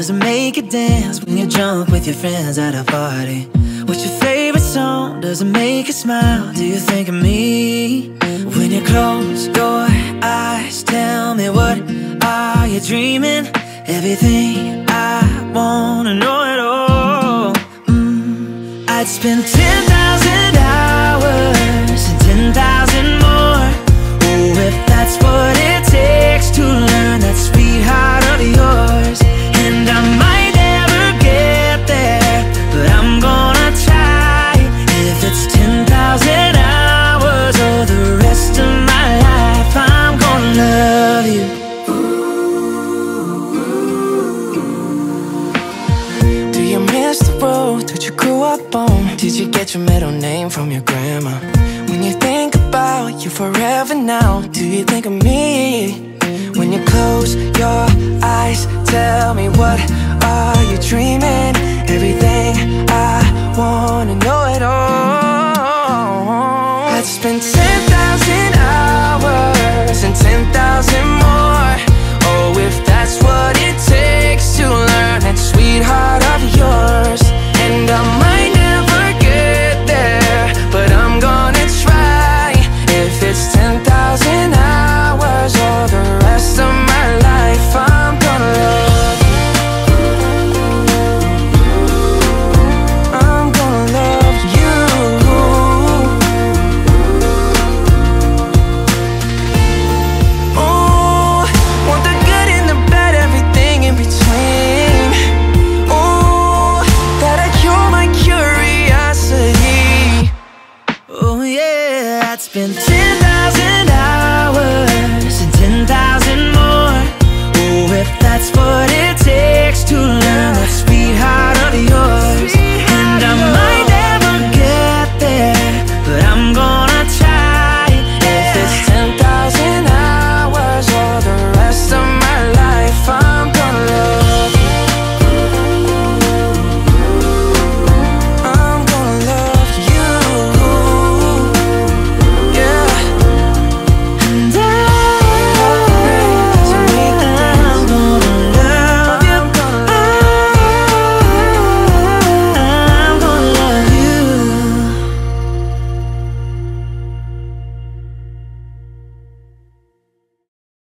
does it make you dance when you're drunk with your friends at a party? What's your favorite song? Does it make you smile? Do you think of me? When you close your eyes, tell me what are you dreaming? Everything I wanna know at all. Mm, I'd spend 10,000 you grew up on? Did you get your middle name from your grandma? When you think about you forever now, do you think of me? When you close your eyes, tell me what are you dreaming? Everything I wanna know it all. in